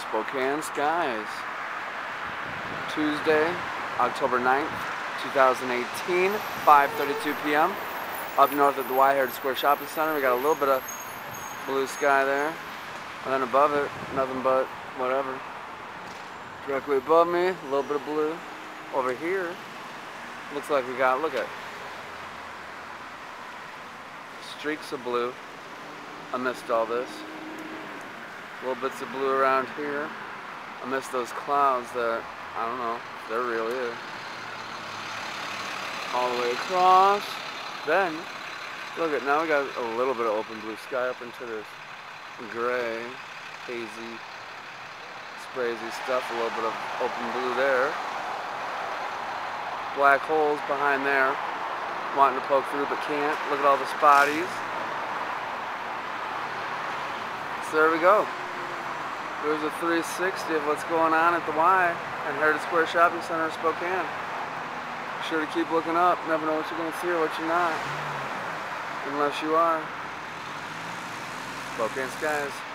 Spokane Skies. Tuesday, October 9th, 2018, 5.32 p.m. Up north at the Heritage Square Shopping Center, we got a little bit of blue sky there. And then above it, nothing but whatever. Directly above me, a little bit of blue. Over here, looks like we got, look at, streaks of blue amidst all this. Little bits of blue around here amidst those clouds that, I don't know, they're really is. All the way across. Then, look at, now we got a little bit of open blue sky up into this gray, hazy, spraysy stuff, a little bit of open blue there. Black holes behind there, wanting to poke through but can't. Look at all the spotties. So there we go. There's a 360 of what's going on at the Y and Heritage Square Shopping Center in Spokane. Be sure to keep looking up. Never know what you're going to see or what you're not. Unless you are. Spokane Skies.